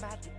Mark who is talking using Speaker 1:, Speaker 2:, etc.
Speaker 1: Magic.